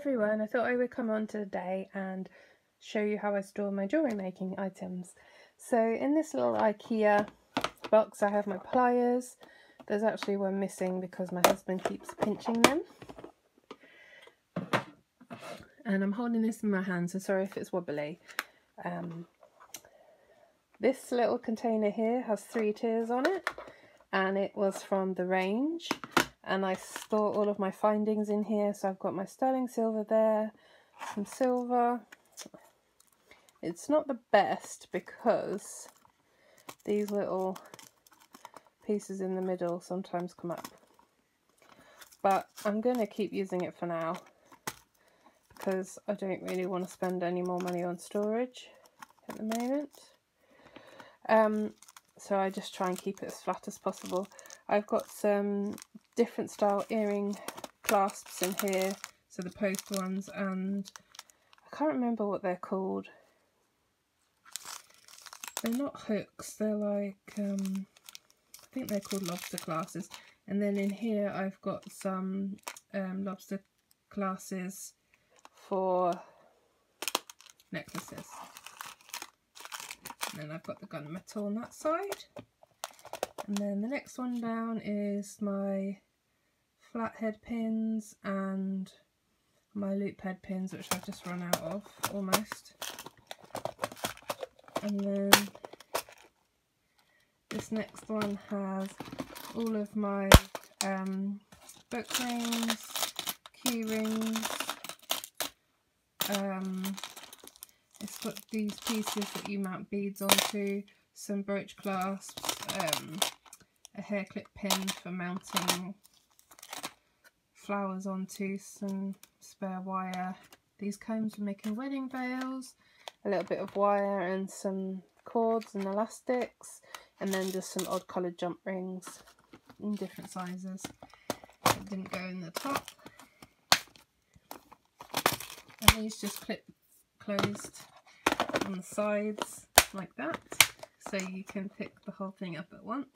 everyone, I thought I would come on today and show you how I store my jewellery making items. So in this little Ikea box I have my pliers. There's actually one missing because my husband keeps pinching them. And I'm holding this in my hand so sorry if it's wobbly. Um, this little container here has three tiers on it and it was from the range and I store all of my findings in here. So I've got my sterling silver there, some silver. It's not the best because these little pieces in the middle sometimes come up. But I'm going to keep using it for now because I don't really want to spend any more money on storage at the moment. Um, so I just try and keep it as flat as possible. I've got some different style earring clasps in here, so the post ones, and I can't remember what they're called. They're not hooks, they're like, um, I think they're called lobster clasps. And then in here I've got some um, lobster clasps for necklaces. And then I've got the gunmetal on that side. And then the next one down is my flathead pins and my loop head pins which I've just run out of almost. And then this next one has all of my um, book rings, key rings, um, it's got these pieces that you mount beads onto, some brooch clasps, um, a hair clip pin for mounting flowers onto, some spare wire, these combs for making wedding veils, a little bit of wire and some cords and elastics, and then just some odd coloured jump rings in different sizes. It didn't go in the top. And these just clip closed on the sides like that so you can pick the whole thing up at once.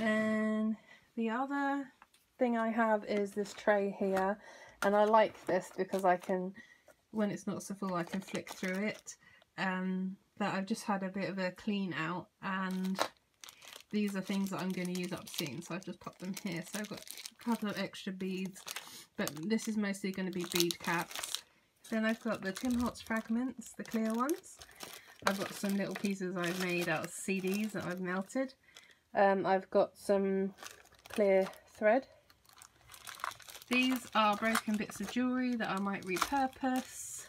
Then the other thing I have is this tray here and I like this because I can, when it's not so full, I can flick through it. Um, but I've just had a bit of a clean out and these are things that I'm going to use up soon so I've just popped them here. So I've got a couple of extra beads but this is mostly going to be bead caps. Then I've got the Tim Holtz fragments, the clear ones. I've got some little pieces I've made out of CDs that I've melted. Um, I've got some clear thread. These are broken bits of jewellery that I might repurpose.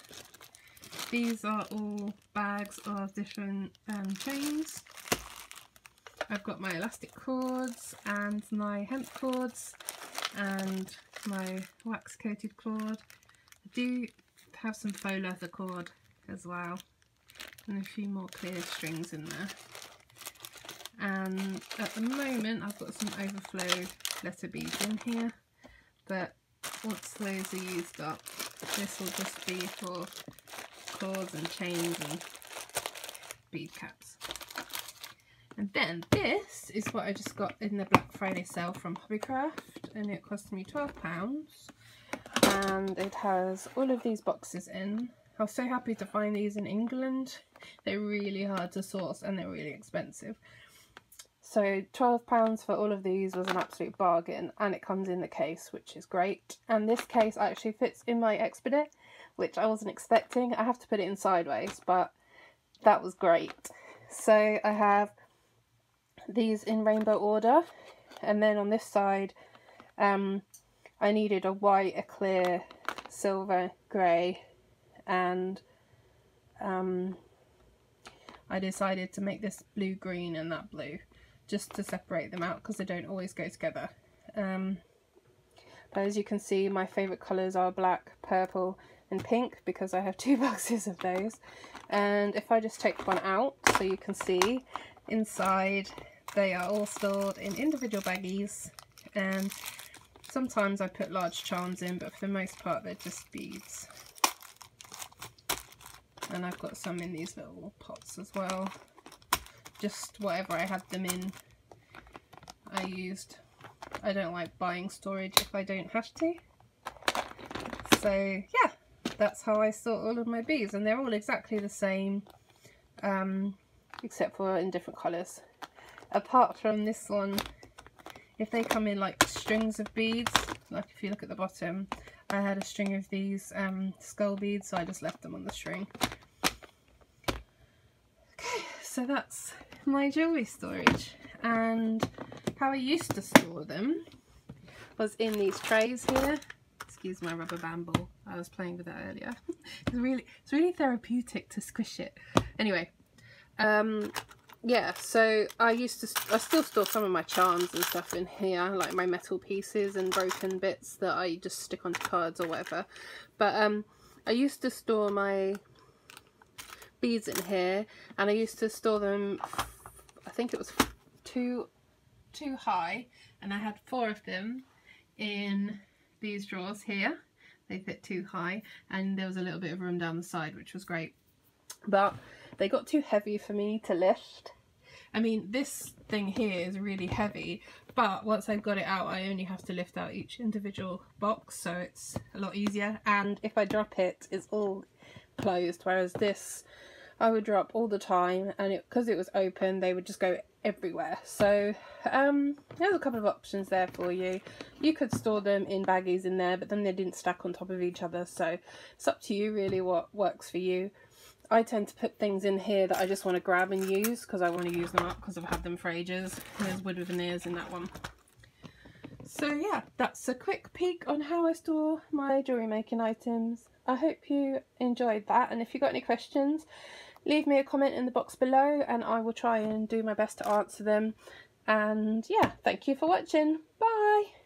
These are all bags of different um, chains. I've got my elastic cords and my hemp cords and my wax coated cord. I do have some faux leather cord as well and a few more clear strings in there. And at the moment I've got some overflow letter beads in here but once those are used up this will just be for cords and chains and bead caps. And then this is what I just got in the Black Friday sale from Hobbycraft and it cost me £12 and it has all of these boxes in. I was so happy to find these in England. They're really hard to source and they're really expensive. So £12 for all of these was an absolute bargain and it comes in the case which is great. And this case actually fits in my Expedit which I wasn't expecting. I have to put it in sideways but that was great. So I have these in rainbow order and then on this side um, I needed a white, a clear, silver, grey and um, I decided to make this blue green and that blue just to separate them out because they don't always go together. Um, but as you can see my favourite colours are black, purple and pink because I have two boxes of those and if I just take one out so you can see inside they are all stored in individual baggies and sometimes I put large charms in but for the most part they're just beads. And I've got some in these little pots as well. Just whatever I had them in I used. I don't like buying storage if I don't have to. So yeah, that's how I store all of my beads and they're all exactly the same um, except for in different colours. Apart from this one, if they come in like strings of beads, like if you look at the bottom, I had a string of these um, skull beads so I just left them on the string. Okay, so that's my jewellery storage. And how I used to store them was in these trays here. Excuse my rubber band ball. I was playing with that earlier. It's really it's really therapeutic to squish it. Anyway um yeah so I used to I still store some of my charms and stuff in here like my metal pieces and broken bits that I just stick onto cards or whatever. But um I used to store my beads in here and I used to store them I think it was two too high and I had four of them in these drawers here. They fit too high and there was a little bit of room down the side which was great. But they got too heavy for me to lift. I mean this thing here is really heavy but once I've got it out I only have to lift out each individual box so it's a lot easier. And if I drop it it's all closed whereas this I would drop all the time and because it, it, was open they would just go everywhere. So um, there's a couple of options there for you. You could store them in baggies in there but then they didn't stack on top of each other. So it's up to you really what works for you. I tend to put things in here that I just want to grab and use because I want to use them up because I've had them for ages. There's wood veneers in that one. So yeah that's a quick peek on how I store my jewellery making items. I hope you enjoyed that and if you've got any questions leave me a comment in the box below and I will try and do my best to answer them. And yeah, thank you for watching. Bye!